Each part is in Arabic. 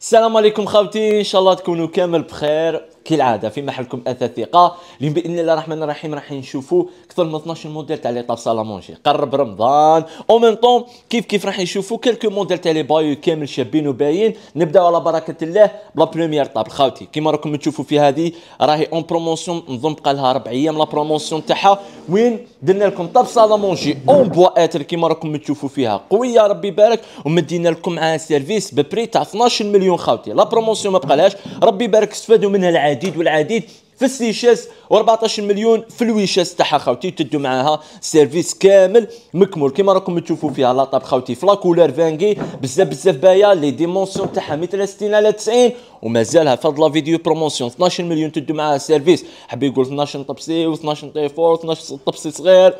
السلام عليكم خوتي إن شاء الله تكونوا كامل بخير. كالعادة في محلكم اثاث ثقة. اليوم بإذن الله الرحمن الرحيم راح نشوفوا أكثر من 12 موديل تاع les tables salle à manger قرب رمضان. أو ميم طون كيف كيف راح نشوفوا quelques modèles تاع les bahuts كامل شابين وباين. نبداو على بركة الله ب la première table خوتي كيما راكم تشوفوا في هذه راهي en promotion نظن بقى لها ربع أيام la promotion تاعها. وين درنا لكم table salle à manger en bois hêtre كيما راكم تشوفوا فيها. قويه ربي يبارك. ومدينا لكم معها service ب prix تاع 12 مليون خوتي la promotion ما بقالهاش. ربي يبارك استفادوا منها العديد والعديد. في ال six chaises و14 مليون في ال huit chaises تاعها خوتي تدو معاها service كامل مكمول كيما راكم تشوفوا فيها la table خوتي في la couleur wengé بزاف بزاف بايا les dimensions تاعها متر 60 على 90 ومازالها في هاد la vidéo promotion. 12 مليون تدو معاها service. حبي يقول 12 طبسي و12 طي فور 12 طبسي صغير.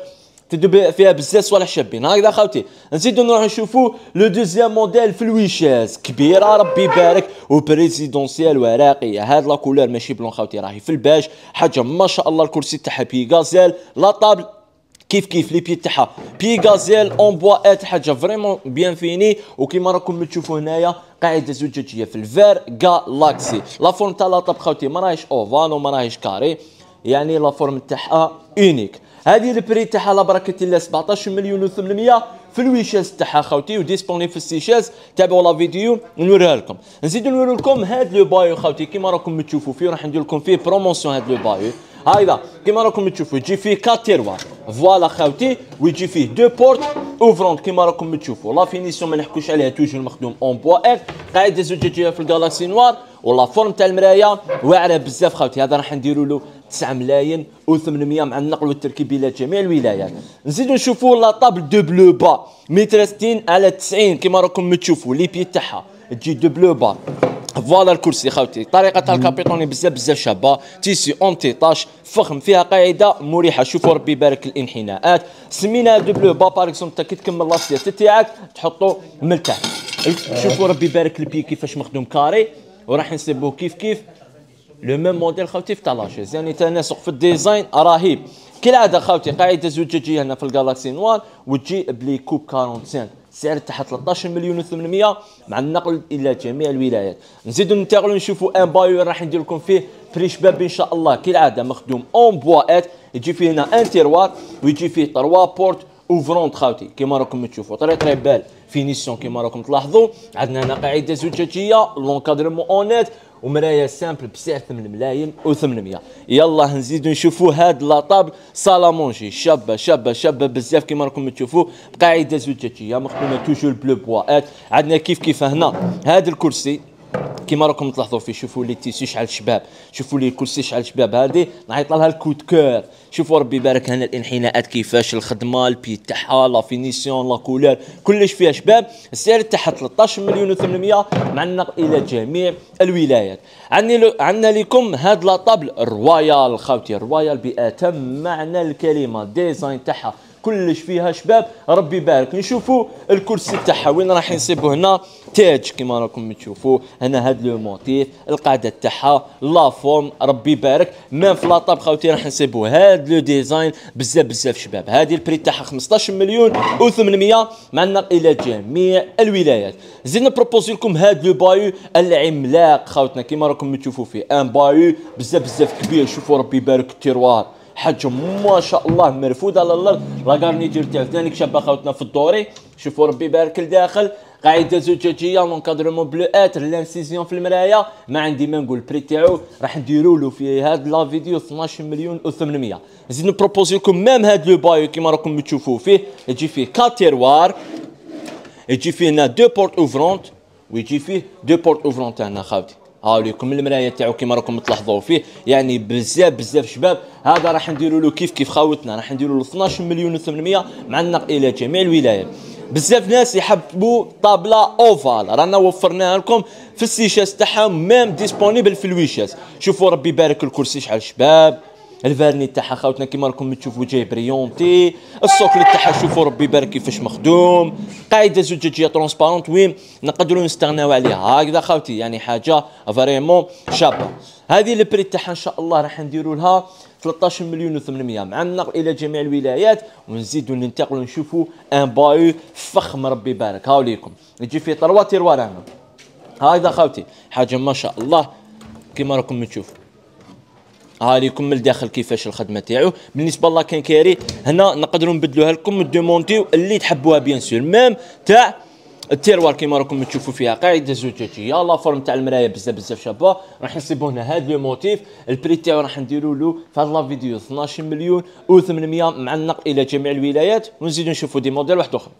تدو فيها بزاف صوالح شابين. هكذا خوتي نزيدو نروح نشوفو le deuxième modèle في ال huit chaises. كبيرة ربي يبارك. و présidentielle وراقية. هاد la couleur ماشي blanc خوتي راهي في الباج. حاجة ما شاء الله الكرسي تاعها. pieds gazelle la table. كيف كيف les pieds تاعها. pieds gazelle en bois حاجة vraiment bien finie وكيما راكم تشوفوا هنايا قاعدة زجاجية في ال verre galaxie la forme تاع la table خوتي ما راهيش ovale وما راهيش carré يعني la forme تاعها unique هذه ال prix تاعها على بركة الله 17 مليون و800 في ال huit chaises تاعها خوتي و disponible في ال six chaises. تابعوا la vidéo نوريها لكم. نزيدو نوري لكم هاد le bahut خوتي كيما راكم تشوفوا فيه راح ندير لكم فيه promotion هاد le bahut. هايدا كيما راكم تشوفوا يجي فيه quatre tiroirs voilà خوتي ويجي فيه deux portes ouvrantes كيما راكم تشوفوا. la finition ما نحكوش عليها toujours مخدوم en bois hêtre قاعدة زجاجيه في ال galaxie noir و la forme تاع المرايه واعرة بزاف خوتي. هذا راح نديروا له 9 ملايين و800 مع النقل والتركيب إلى جميع الولايات. نزيدو نشوفوا la table double bas. متر 60 على 90 كيما راكم تشوفوا les pieds تاعها. تجي double bas. voilà الكرسي خوتي طريقة تاع ال capitonné بزاف بزاف شابة. tissu anti-tache فخم فيها قاعدة مريحة. شوفوا ربي يبارك الإنحناءات. سمينا double bas par exemple كي تكمل l'assiette تاعك تحطو من تحت شوفوا ربي يبارك ال pied كيفاش مخدوم carré. وراح نسيبوه كيف كيف. le même modèle خوتي في la chaise. يعني تناسق في ال design رهيب كالعاده خوتي قاعدة زجاجيه هنا في ال galaxie noir وتجي ب les coupes 45 سعر تاعها 13 مليون و800 مع النقل إلى جميع الولايات. نزيدو ننتقلوا نشوفوا un bahut راح ندير لكم فيه prix شباب إن شاء الله. كالعاده مخدوم en bois hêtre يجي فيه هنا un tiroir ويجي فيه trois portes ouvrantes خاوتي كيما راكم تشوفوا très belle. finition كيما راكم تلاحظوا عندنا هنا قاعدة زجاجيه l'encadrement en hêtre ومرايا simple بسعر 8 ملايين و800 يلا نزيدو نشوفوا هاد la table salle à manger. شابة شابة شابة بزاف كيما راكم تشوفوا بقاعدة زجاجيه مخدومة toujours ب le bois hêtre عندنا كيف كيف هنا. هذا الكرسي. كيما راكم تلاحظوا فيه شوفوا le tissu شحال شباب شوفوا لي الكرسي شحال شباب هذه نعيط لها ال coup de cœur. شوفوا ربي يبارك هنا الانحناءات كيفاش الخدمة ال pied تاعها la finition la couleur كلش فيها شباب. السعر تاعها 13 مليون و800 مع النقل إلى جميع الولايات. عندي عندنا لكم هاد la table royale خوتي royale بأتم معنى الكلمة design تاعها. كلش فيها شباب. ربي يبارك. نشوفوا الكرسي تاعها. وين راح نصيبوا هنا؟ تاج كما راكم تشوفوا هنا هاد le motif القاعدة تاعها la forme. ربي يبارك. même في la table خوتي راح نصيبوا هاد le design بزاف بزاف شباب. هذه ال prix تاعها 15 مليون و800 مع النقل إلى جميع الولايات. زيد نبروبوزي لكم هاد le bahut العملاق خوتنا كما راكم تشوفوا فيه un bahut. بزاف بزاف كبير. شوفوا ربي يبارك. ال tiroir. حاجة ما شاء الله مرفوده على الأرض. la garniture تاع ثاني شابه خوتنا في ال doré. شوفوا ربي يبارك لداخل قاعدة زجاجيه l'encadrement ب le hêtre l'incision في المرايه ما عندي ما نقول prix تاعو. راح نديروا له في هذا la vidéo 12 مليون و800 نزيد نبروبوزي لكم même هذا le bahut كيما راكم تشوفوا فيه. يجي فيه quatre tiroirs يجي فيه هنا deux portes ouvrantes ويجي فيه deux portes ouvrantes هنا خاوتي. لكم المراية تاعو كيما راكم تلاحظوا فيه. يعني بزاف بزاف شباب هذا راح نديروا له كيف كيف خاوتنا راح نديروا له 12 مليون و800 مع النقل إلى جميع الولايات. بزاف ناس يحبوا طابلة ovale. رانا وفرناها لكم في ال six chaises تاعهم même disponible في ال huit chaises شوفوا ربي يبارك الكرسي شحال شباب. ال vernis تاعها خاوتنا كيما راكم تشوفوا جاي brillanté. ال socle تاعها شوفوا ربي يبارك كيفاش مخدوم. قاعدة زجاجيه transparente وين نقدروا نستغناو عليها. هكذا خاوتي يعني حاجة vraiment شابة. هذه ال prix تاعها إن شاء الله راح نديروا لها 13 مليون و800 مع النقل إلى جميع الولايات ونزيدوا ننتقلوا نشوفوا un bahut فخم ربي يبارك. هاوليكم يجي فيه trois tiroirs هذا خاوتي حاجة ما شاء الله كما راكم تشوفوا ها ليكم من الداخل كيفاش الخدمة تاعو. بالنسبة ل la quincaillerie هنا نقدروا نبدلوها لكم ديمونتيو اللي تحبوها bien sûr. même تاع ال tiroir كيما راكم تشوفوا فيها قاعدة زجاجية la forme تاع المرايه بزاف بزاف شابة. راح نصيبوا هنا هذا le motif. ال prix تاعو راح نديروا له في هذا la vidéo 12 مليون و800 مع النقل إلى جميع الولايات. ونزيدوا نشوفوا des modèles واحد أخر.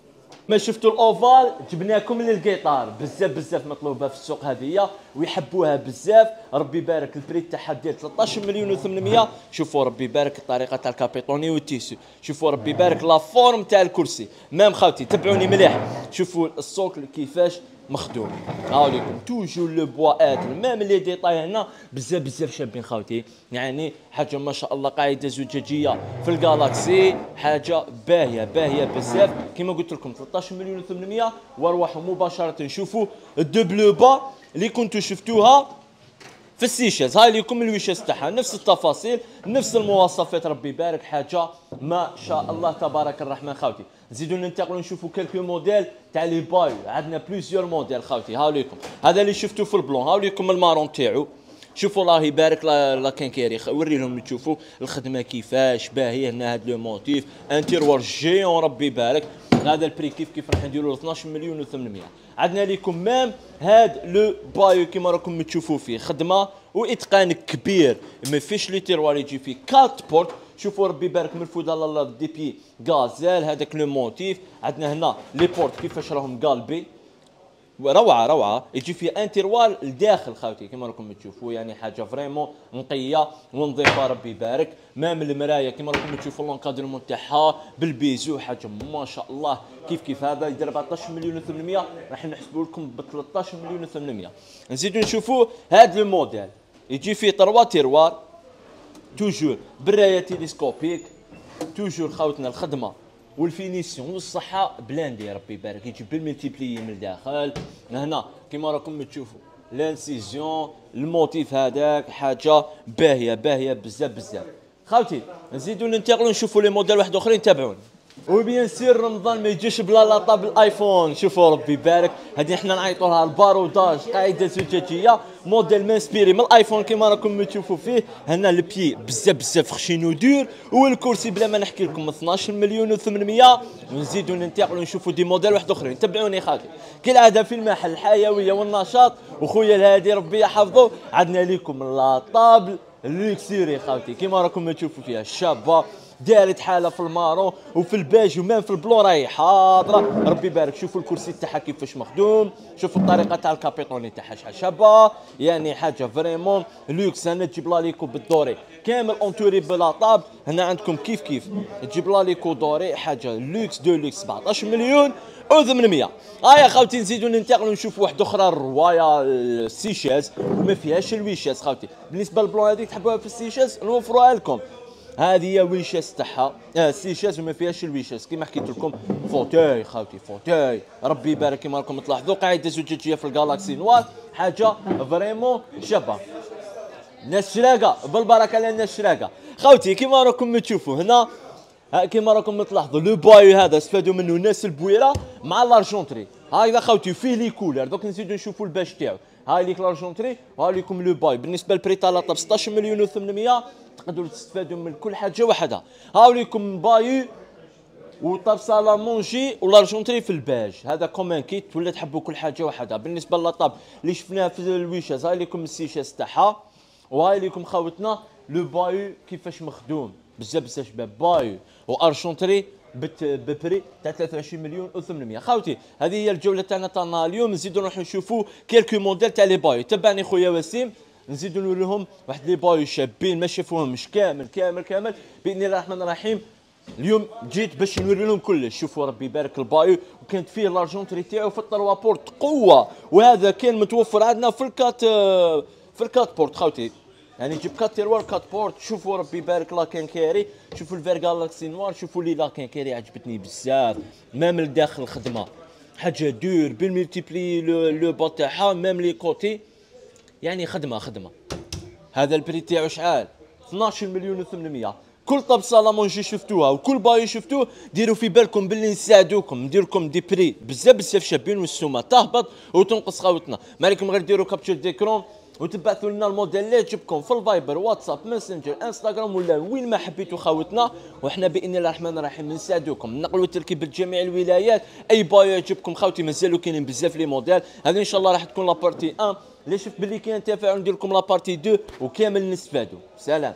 ما شفتوا ال ovale جبنا لكم la guitare بزاف بزاف مطلوبة في السوق هذه ويحبوها بزاف. ربي يبارك ال prix تاعها ديال 13 مليون و800 شوفوا ربي يبارك الطريقة تاع ال capitonné وال tissu. شوفوا ربي يبارك la forme تاع الكرسي. même خاوتي تبعوني مليح. شوفوا ال socle كيفاش مخدوم. هاوليكم toujours le bois hêtre même les détails هنا بزاف بزاف شابين خاوتي يعني حاجة ما شاء الله قاعدة زجاجية في ال galaxie حاجة باهية باهية بزاف. كما قلت لكم 13 مليون و800 وارواحوا مباشرة نشوفوا الدو با اللي كنتوا شفتوها في ال six chaises هاي لكم ال huit chaises تاعها. نفس التفاصيل نفس المواصفات. ربي يبارك. حاجة ما شاء الله. تبارك الرحمن. خاوتي نزيدو ننتقلوا نشوفوا quelques modèles تاع les bahuts عندنا plusieurs modèles خاوتي هاو ليكم هذا اللي شفتوه في ال blanc. هاو ليكم ال marron تاعو. شوفوا الله يبارك la quincaillerie وري لهم تشوفوا الخدمة كيفاش باهية هنا هذا le motif. un tiroir géant ربي يبارك. هذا ال prix كيف كيف راح نديروا 12 مليون و800 عندنا لكم même هاد le bahut كيما راكم تشوفوا فيه. خدمة واتقان كبير. ما فيش les tiroirs يجي فيه. quatre portes. شوفوا ربي يبارك من الفودا là des pieds gazelle هذاك le motif. عندنا هنا les portes كيفاش راهم galbées. روعة روعة. يجي فيها un tiroir لداخل خاوتي كما راكم تشوفوا يعني حاجة vraiment نقية ونظيفة ربي يبارك. même المرايه كما راكم تشوفوا l'encadrement تاعها بال biseau حاجة ما شاء الله. كيف كيف هذا؟ يدير 14 مليون و800 راح نحسبوا لكم ب 13 مليون و800 نزيدوا نشوفوا هذا الموديل. يجي فيه trois tiroirs toujours بال rails télescopiques toujours خاوتنا الخدمة. وال finition والصحة بلاندي ربي يبارك يجيب بال multiplis من الداخل. هنا كيما راكم تشوفوا l'incision ال motif هذاك حاجة باهية باهية بزاف بزاف. خاوتي نزيدو ننتقلوا نشوفوا les modèles واحد أخرين تابعوني. و bien sûr رمضان ما يجيش بلا la table ال iPhone شوفوا ربي يبارك. هذه إحنا نعيطوا لها الباروداج قاعدة زجاجية. modèle inspiré من ال iPhone كما راكم تشوفوا فيه. هنا ال pied بزاف بزاف خشين ودور والكرسي بلا ما نحكي لكم 12 مليون و800 ونزيدوا ننتقلوا نشوفوا des modèles واحد أخرين. تبعوني خاوتي كالعاده في المحل الحيوية والنشاط. وخويا الهادي ربي يحفظه عندنا لكم la table luxury خاوتي كيما راكم تشوفوا فيها. شابه دارت حالة في ال marron وفي ال beige و même في ال blanc راهي حاضرة. ربي يبارك. شوفوا الكرسي تاعها كيفاش مخدوم. شوفوا الطريقة تاع ال capitonné تاعها شحال شابة. يعني حاجة vraiment luxe. هنا تجيب ليكو بال doré كامل entouré ب la table. هنا عندكم كيف كيف. تجيب ليكو doré حاجة luxe de luxe 17 مليون و 800 ها يا خوتي نزيدو ننتقلوا نشوفوا واحدة أخرى ال royale ال six chaises وما فيهاش ال huit chaises خوتي. بالنسبة لل blanc هذيك تحبوها في ال six chaises نوفروها لكم هذه هي huit chaises تاعها. آه six chaises وما فيهاش ال huit chaises كيما حكيت لكم fauteuil خاوتي fauteuil ربي يبارك كيما راكم تلاحظوا قاعدة زجاجيه في ال galaxy noir حاجة vraiment شابة. ناس شراقه بالبركة للناس شراقه خوتي كيما راكم تشوفوا هنا كيما راكم تلاحظوا le bahut هذا استفادوا منه ناس البويرة مع l'argenterie هاي خوتي فيه les couleurs دوك نزيدو نشوفوا الباش تاعو هاي ليك l'argenterie وهاي لكم le bahut بالنسبة لل prix تاع la table 16 مليون و800 تقدروا تستفادوا من كل حاجة وحدها هاو لكم بايو وطاب مونجي ولارجونتري في الباج هذا comme un kit ولا تحبوا كل حاجة وحدها بالنسبة ل la table اللي شفناها في ال huit chaises هاي لكم ال six chaises تاعها وهاي لكم خاوتنا le bahut كيفاش مخدوم بزاف بزاف شباب bahut و argenterie ب prix تاع 23 مليون و800 خاوتي هذه هي الجولة تاعنا تاع اليوم. نزيدو نروحو نشوفوا quelques modèles تاع les bahuts تبعني خويا وسيم نزيدو نوريهم واحد les bahuts شابين ما شافوهمش. كامل كامل كامل. بإذن الله الرحمن الرحيم اليوم جيت باش نوري لهم كلش. شوفوا ربي يبارك ال bahut وكانت فيه l'argenterie تاعو في ال trois portes قوة. وهذا كان متوفر عندنا في ال quatre في ال quatre portes. خاوتي يعني جيب quatre tiroirs quatre portes شوفوا ربي يبارك la quincaillerie شوفوا ال verre galaxy noir شوفوا لي la quincaillerie عجبتني بزاف même لداخل الخدمه حاجة دور بال multipli le bas تاعها même les côtés يعني خدمه خدمه هذا ال prix تاعو شحال 12 مليون و800 كل table salle à manger شفتوها وكل bahut شفتوه ديروا في بالكم باللي نساعدوكم ندير لكم des prix بزاف بزاف شابين والسومه تهبط وتنقص خاوتنا ما عليكم غير ديروا capture d'écran وتبعثوا لنا الموديل اللي يعجبكم في الفايبر واتساب ماسنجر انستغرام ولا وين ما حبيتوا خاوتنا وحنا بإذن الله الرحمن الرحيم نساعدوكم. نقلوا التركيب لجميع الولايات. أي bahut يعجبكم خاوتي مازالوا كاينين بزاف les modèles. هذه إن شاء الله راح تكون la partie 1 اللي شفت باللي كاين تفاعل ندير لكم la partie 2 وكامل نستفادوا. سلام.